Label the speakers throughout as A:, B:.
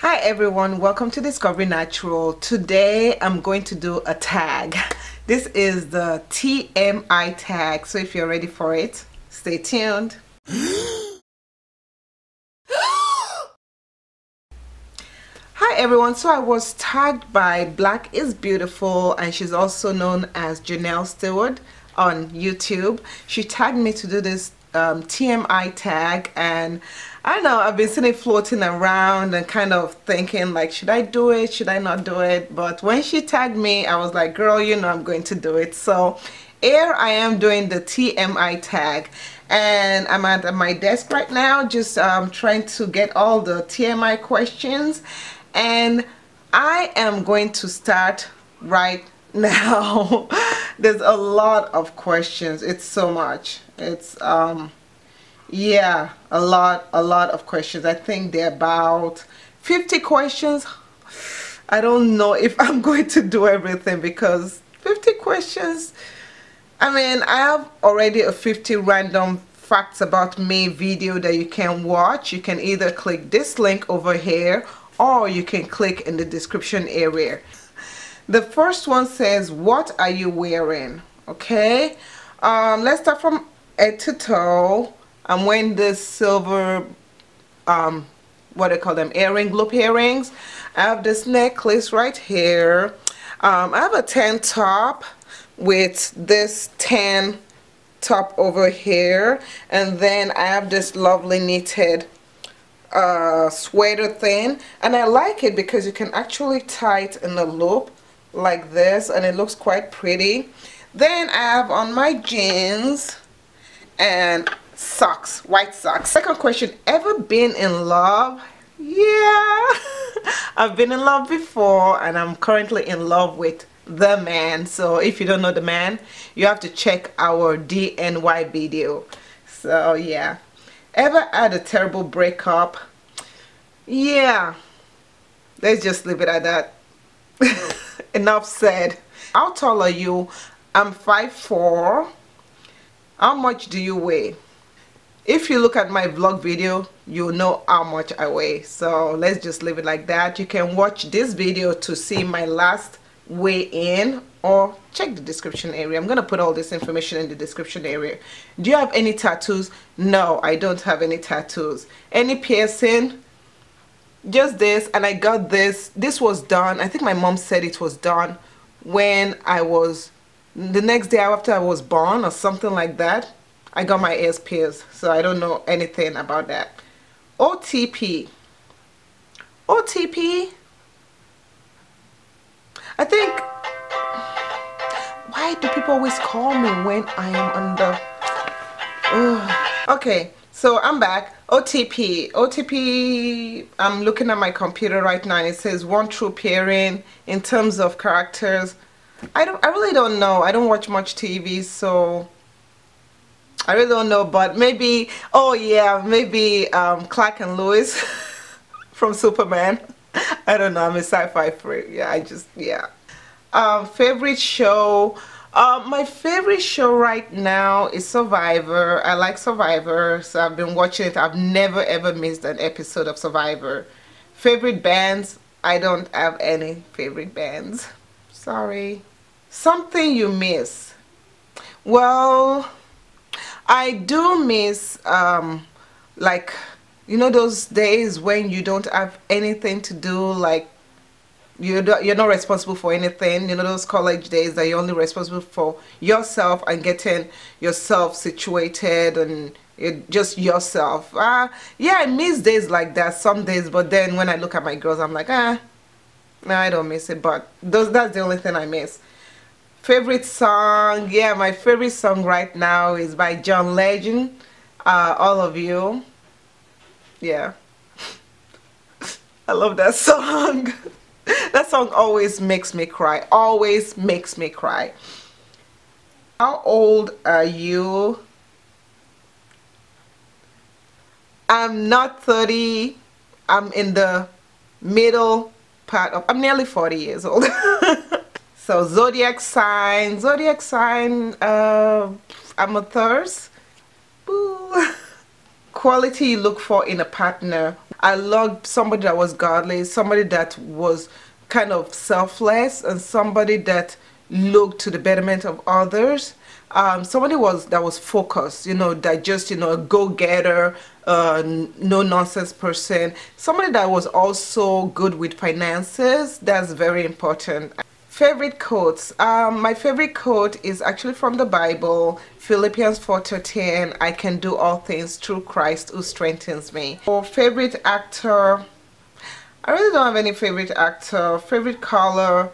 A: Hi everyone, welcome to Discovering Natural. Today I'm going to do a tag. This is the TMI tag, so if you're ready for it, stay tuned. Hi everyone, so I was tagged by Black is Beautiful and she's also known as Jenell Stewart on YouTube. She tagged me to do this um, TMI tag and I know I've been seeing floating around and kind of thinking like should I do it should I not do it? But when she tagged me I was like girl you know I'm going to do it. So here I am doing the TMI tag and I'm at my desk right now just um, trying to get all the TMI questions and I am going to start right now. There's a lot of questions. It's so much it's um yeah a lot a lot of questions. I think they're about 50 questions. I don't know if i'm going to do everything because 50 questions i mean i have already a 50 random facts about me video that you can watch. You can either click this link over here or you can click in the description area. The first one says what are you wearing? Okay. Um, let's start from head to toe I'm wearing this silver um, what do they call them earring loop earrings. I have this necklace right here. Um, I have a tan top with this tan top over here. And then I have this lovely knitted uh, sweater thing. And I like it because you can actually tie it in a loop like this and it looks quite pretty. Then I have on my jeans and socks white socks. Second question ever been in love? Yeah I've been in love before and I'm currently in love with the man. So if you don't know the man you have to check our DNY video. So yeah. Ever had a terrible breakup? Yeah. Let's just leave it at that. Enough said. How tall are you? I'm five four. How much do you weigh? If you look at my vlog video you'll know how much I weigh. So let's just leave it like that. You can watch this video to see my last weigh in or check the description area. I'm gonna put all this information in the description area. Do you have any tattoos? No I don't have any tattoos. Any piercing? Just this and I got this. This was done I think my mom said it was done when I was the next day after I was born or something like that I got my ears pierced. So I don't know anything about that. OTP OTP I think why do people always call me when I am under okay so I'm back. OTP OTP I'm looking at my computer right now and it says one true pairing in terms of characters I don't I really don't know I don't watch much TV so I really don't know but maybe oh yeah maybe um, Clark and Lois from Superman I don't know I'm a sci-fi freak yeah I just yeah um, favorite show uh, my favorite show right now is Survivor. I like Survivor, so I've been watching it. I've never ever missed an episode of Survivor. Favorite bands? I don't have any favorite bands. Sorry. Something you miss? Well, I do miss um, like you know those days when you don't have anything to do like you you're not responsible for anything. You know those college days that you're only responsible for yourself and getting yourself situated and it, just yourself. Uh, yeah I miss days like that some days but then when I look at my girls I'm like ah I don't miss it. But those that's the only thing I miss favorite song yeah my favorite song right now is by John Legend uh, all of you. Yeah. I love that song. That song always makes me cry always makes me cry. How old are you? I'm not 30 I'm in the middle part of I'm nearly 40 years old so zodiac sign zodiac sign uh, I'm a thirst Boo. quality you look for in a partner I loved somebody that was godly, somebody that was kind of selfless, and somebody that looked to the betterment of others. Um, somebody was that was focused, you know, that just you know a go-getter, uh, no nonsense person. Somebody that was also good with finances. That's very important. Favorite quotes. Um, my favorite quote is actually from the Bible, Philippians 4:13. I can do all things through Christ who strengthens me. For favorite actor, I really don't have any favorite actor. Favorite color.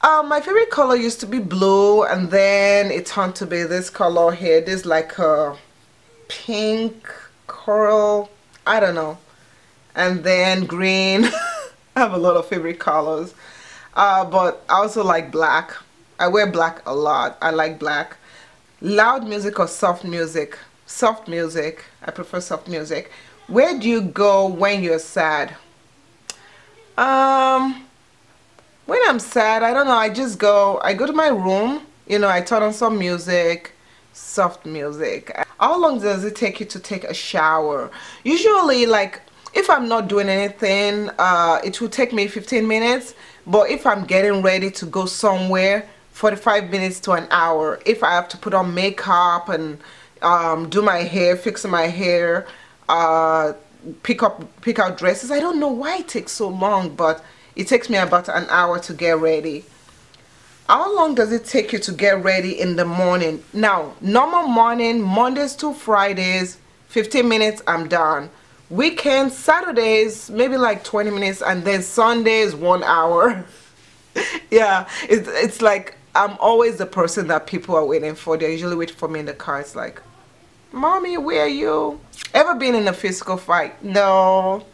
A: Um, my favorite color used to be blue, and then it turned to be this color here. This like a pink coral. I don't know. And then green. I have a lot of favorite colors uh, but I also like black. I wear black a lot. I like black. Loud music or soft music? Soft music. I prefer soft music. Where do you go when you're sad? Um when I'm sad I don't know. I just go I go to my room. You know I turn on some music soft music. How long does it take you to take a shower? Usually like if I'm not doing anything uh, it will take me 15 minutes but if I'm getting ready to go somewhere 45 minutes to an hour if I have to put on makeup and um, do my hair fix my hair uh, pick up pick out dresses I don't know why it takes so long but it takes me about an hour to get ready. How long does it take you to get ready in the morning? Now normal morning Mondays to Fridays 15 minutes I'm done weekends saturdays maybe like 20 minutes and then sundays one hour. Yeah it's, it's like i'm always the person that people are waiting for. They usually wait for me in the car. It's like mommy where are you? Ever been in a physical fight? No.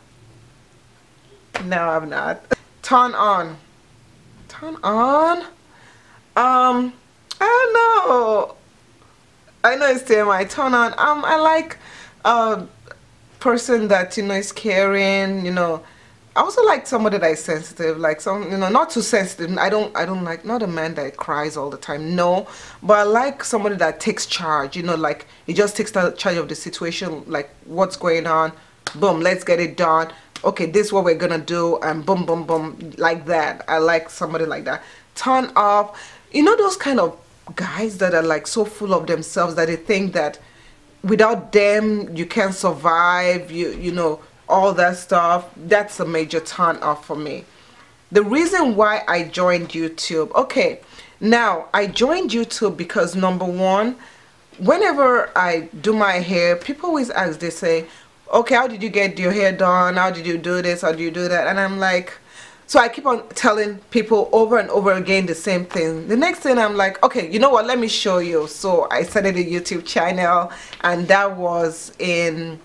A: No i've not. Turn on. Turn on? Um i don't know. I know it's TMI turn on. Um i like uh person that you know is caring you know. I also like somebody that is sensitive like some you know not too sensitive. I don't I don't like not a man that cries all the time no. But I like somebody that takes charge you know like he just takes charge of the situation like what's going on boom let's get it done. Okay this is what we're gonna do and boom boom boom like that. I like somebody like that. Turn off you know those kind of guys that are like so full of themselves that they think that without them you can't survive you you know all that stuff. That's a major turn off for me. The reason why I joined YouTube okay now I joined YouTube because number one whenever I do my hair people always ask they say okay how did you get your hair done? How did you do this? How do you do that? And I'm like so I keep on telling people over and over again the same thing. The next thing I'm like, okay, you know what, let me show you. So I started a YouTube channel and that was in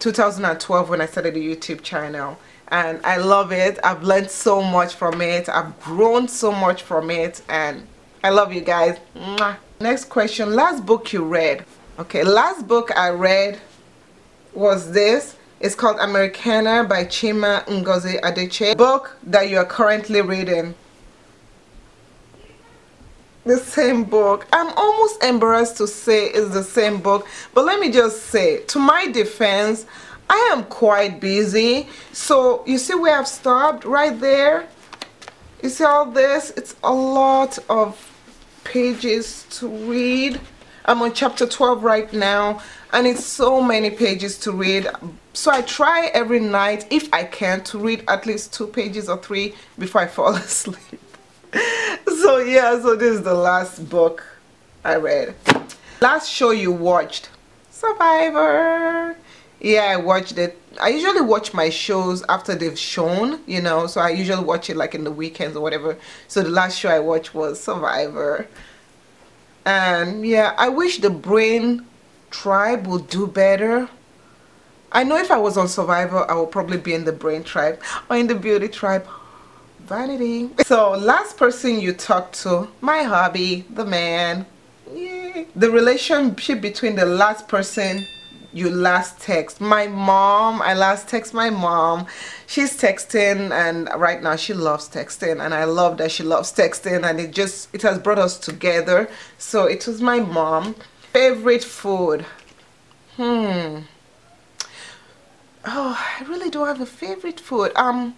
A: 2012 when I started a YouTube channel. And I love it. I've learned so much from it. I've grown so much from it. And I love you guys. Mwah. Next question, last book you read. Okay, last book I read was this it's called Americanah by Chima Ngozi Adichie. Book that you are currently reading. The same book. I'm almost embarrassed to say it's the same book. But let me just say, to my defense, I am quite busy. So you see where I've stopped? Right there. You see all this? It's a lot of pages to read. I'm on chapter 12 right now and it's so many pages to read. So I try every night if I can to read at least two pages or three before I fall asleep. So yeah so this is the last book I read. Last show you watched Survivor. Yeah I watched it. I usually watch my shows after they've shown you know so I usually watch it like in the weekends or whatever. So the last show I watched was Survivor and yeah I wish the brain tribe would do better. I know if I was on Survivor I would probably be in the brain tribe or in the beauty tribe. Vanity. So last person you talked to my hobby the man. Yay. the relationship between the last person you last text. My mom i last text my mom. She's texting and right now she loves texting and i love that she loves texting and it just it has brought us together. So it was my mom. Favorite food. Hmm. Oh I really don't have a favorite food. Um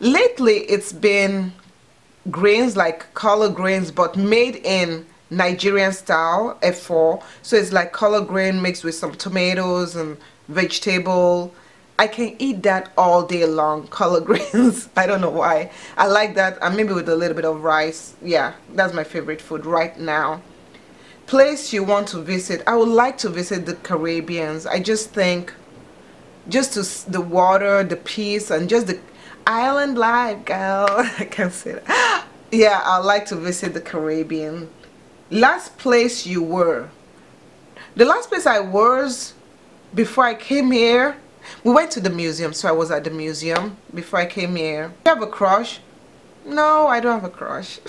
A: lately it's been grains like color grains but made in Nigerian style F4 so it's like color grain mixed with some tomatoes and vegetable. I can eat that all day long color grains I don't know why. I like that and maybe with a little bit of rice. Yeah that's my favorite food right now. Place you want to visit. I would like to visit the Caribbeans. I just think just to the water the peace and just the island life girl. I can say that. Yeah I'd like to visit the Caribbean last place you were. The last place I was before I came here we went to the museum so I was at the museum before I came here. You have a crush? No I don't have a crush.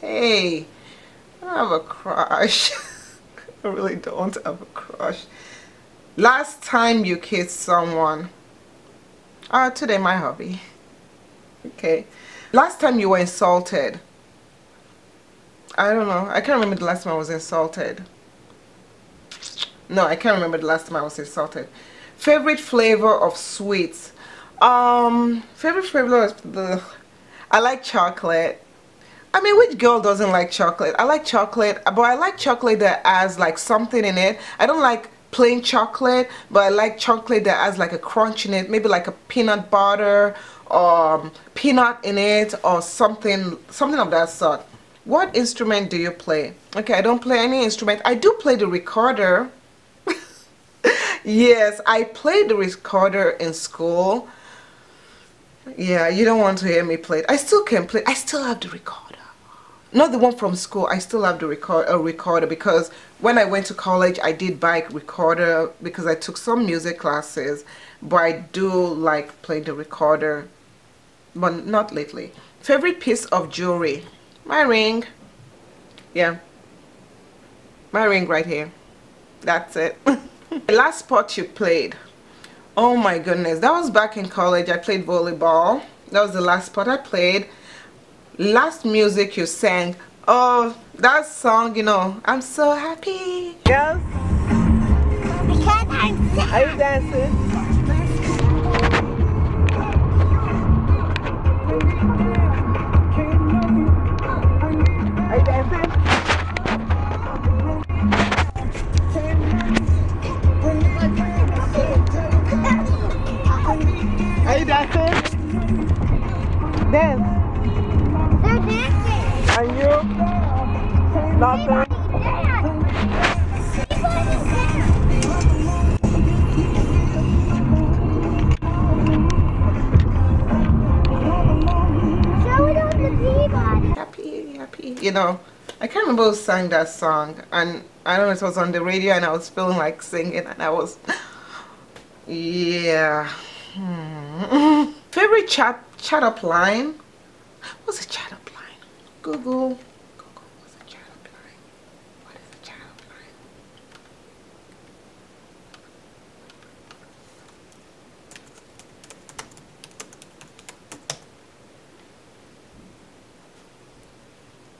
A: Hey I don't have a crush. I really don't have a crush. Last time you kissed someone? Uh, today my hobby okay. Last time you were insulted I don't know. I can't remember the last time I was insulted. No I can't remember the last time I was insulted. Favorite flavor of sweets? Um favorite flavor of the I like chocolate. I mean which girl doesn't like chocolate? I like chocolate but I like chocolate that has like something in it. I don't like plain chocolate but I like chocolate that has like a crunch in it maybe like a peanut butter or um, peanut in it or something something of that sort what instrument do you play? Okay I don't play any instrument. I do play the recorder. Yes I played the recorder in school. Yeah you don't want to hear me play it. I still can play I still have the recorder. Not the one from school I still have the record a recorder because when I went to college I did buy recorder because I took some music classes but I do like playing the recorder but not lately. Favorite piece of jewelry my ring. Yeah. My ring right here. That's it. The last sport you played. Oh my goodness. That was back in college. I played volleyball. That was the last sport I played. Last music you sang. Oh that song you know I'm so happy. Yes. Are you dancing you know? I can't remember who sang that song and I don't know it was on the radio and I was feeling like singing and I was yeah hmm. favorite chat chat up line? What's a chat up line? Google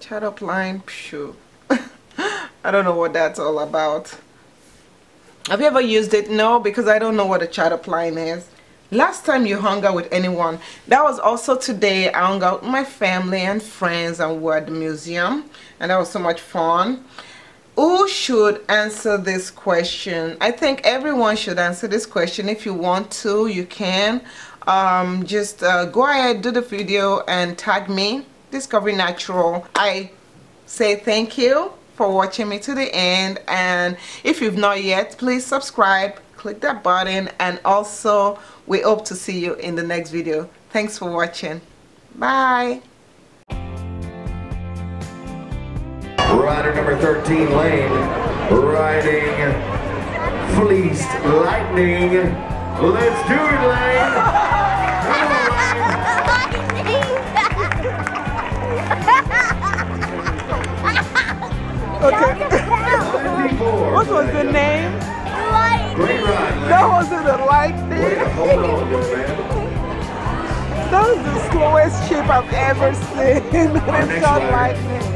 A: chat up line phew. I don't know what that's all about. Have you ever used it? No because I don't know what a chat up line is. Last time you hung out with anyone that was also today I hung out with my family and friends and we're at the museum and that was so much fun. Who should answer this question? I think everyone should answer this question. If you want to you can. Um, just uh, go ahead do the video and tag me Discovering Natural. I say thank you for watching me to the end. And if you've not yet please subscribe click that button and also we hope to see you in the next video. Thanks for watching. Bye.
B: Rider number 13 lane riding fleeced lightning. Let's do it lane
A: Okay. what was the name?
B: Great ride,
A: That was the lightning. that was the slowest ship I've ever seen. it's not lightning.